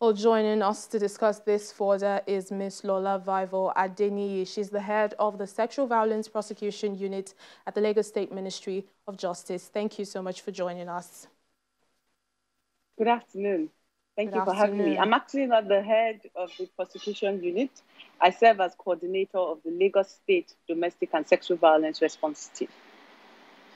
Well, joining us to discuss this further is Ms. Lola Vivour-Adeniyi. She's the head of the Sexual Violence Prosecution Unit at the Lagos State Ministry of Justice. Thank you so much for joining us. Good afternoon. Thank Good you for afternoon. having me. I'm actually not the head of the prosecution unit. I serve as coordinator of the Lagos State Domestic and Sexual Violence Response Team.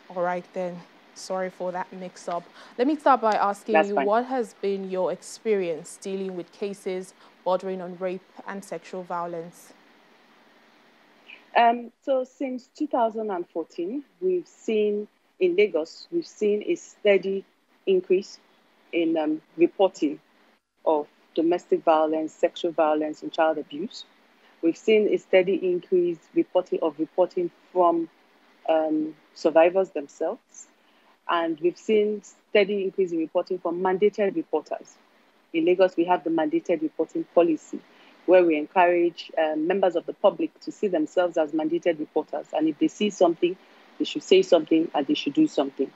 All right, then. Sorry for that mix up. Let me start by asking That's you fine. what has been your experience dealing with cases bordering on rape and sexual violence? Um, so since 2014, we've seen in Lagos, we've seen a steady increase in um, reporting of domestic violence, sexual violence, and child abuse. We've seen a steady increase reporting of reporting from um, survivors themselves and we've seen steady increase in reporting from mandated reporters. In Lagos, we have the mandated reporting policy, where we encourage um, members of the public to see themselves as mandated reporters. And if they see something, they should say something and they should do something.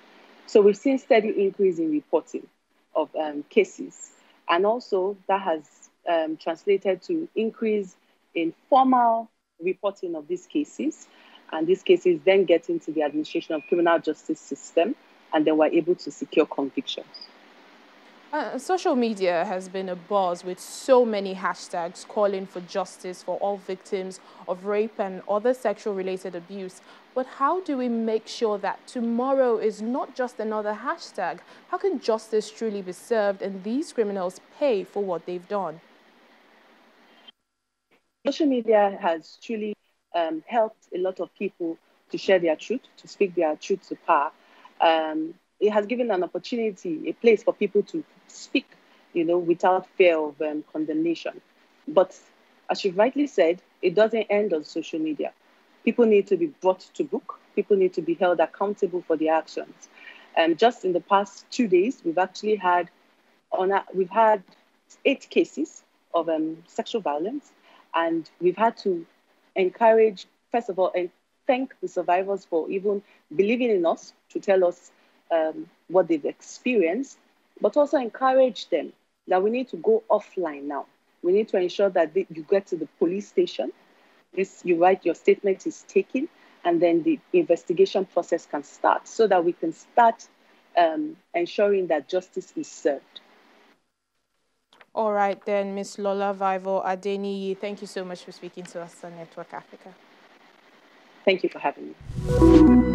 So we've seen steady increase in reporting of um, cases. And also that has um, translated to increase in formal reporting of these cases. And these cases then get into the administration of criminal justice system and they were able to secure convictions. Uh, social media has been a buzz with so many hashtags calling for justice for all victims of rape and other sexual related abuse. But how do we make sure that tomorrow is not just another hashtag? How can justice truly be served and these criminals pay for what they've done? Social media has truly um, helped a lot of people to share their truth, to speak their truth to power um, it has given an opportunity, a place for people to speak, you know, without fear of um, condemnation. But as you rightly said, it doesn't end on social media. People need to be brought to book. People need to be held accountable for their actions. And just in the past two days, we've actually had on a, we've had eight cases of um, sexual violence, and we've had to encourage, first of all, thank the survivors for even believing in us to tell us um, what they've experienced, but also encourage them that we need to go offline now. We need to ensure that they, you get to the police station. This, you write your statement is taken, and then the investigation process can start so that we can start um, ensuring that justice is served. All right, then, Ms. Lola Vivour-Adeniyi, thank you so much for speaking to us on Network Africa. Thank you for having me.